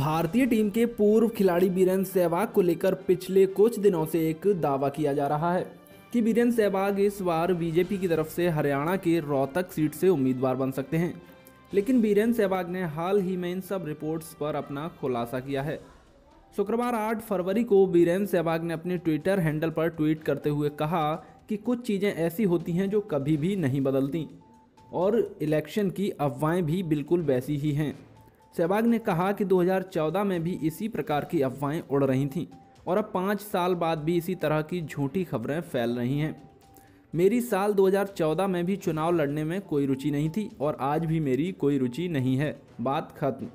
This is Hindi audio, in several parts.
भारतीय टीम के पूर्व खिलाड़ी बीरेन सहवाग को लेकर पिछले कुछ दिनों से एक दावा किया जा रहा है कि बीरेन सहवाग इस बार बीजेपी की तरफ़ से हरियाणा के रोहतक सीट से उम्मीदवार बन सकते हैं। लेकिन बीरेन सहवाग ने हाल ही में इन सब रिपोर्ट्स पर अपना खुलासा किया है। शुक्रवार 8 फरवरी को बीरेन सहवाग ने अपने ट्विटर हैंडल पर ट्वीट करते हुए कहा कि कुछ चीज़ें ऐसी होती हैं जो कभी भी नहीं बदलती और इलेक्शन की अफवाहें भी बिल्कुल वैसी ही हैं। सहवाग ने कहा कि 2014 में भी इसी प्रकार की अफवाहें उड़ रही थीं और अब पाँच साल बाद भी इसी तरह की झूठी खबरें फैल रही हैं। मेरी साल 2014 में भी चुनाव लड़ने में कोई रुचि नहीं थी और आज भी मेरी कोई रुचि नहीं है। बात खत्म।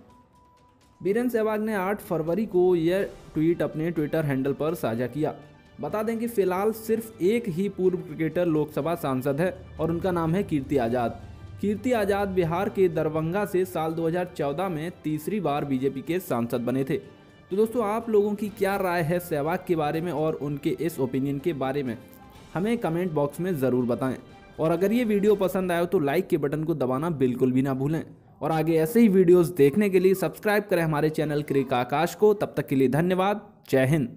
बीरेन सहवाग ने 8 फरवरी को यह ट्वीट अपने ट्विटर हैंडल पर साझा किया। बता दें कि फ़िलहाल सिर्फ़ एक ही पूर्व क्रिकेटर लोकसभा सांसद है और उनका नाम है कीर्ति आज़ाद। कीर्ति आज़ाद बिहार के दरभंगा से साल 2014 में तीसरी बार बीजेपी के सांसद बने थे। तो दोस्तों, आप लोगों की क्या राय है सहवाग के बारे में और उनके इस ओपिनियन के बारे में? हमें कमेंट बॉक्स में ज़रूर बताएँ। और अगर ये वीडियो पसंद आए तो लाइक के बटन को दबाना बिल्कुल भी ना भूलें। और आगे ऐसे ही वीडियोस देखने के लिए सब्सक्राइब करें हमारे चैनल क्रिक आकाश को। तब तक के लिए धन्यवाद। जय हिंद।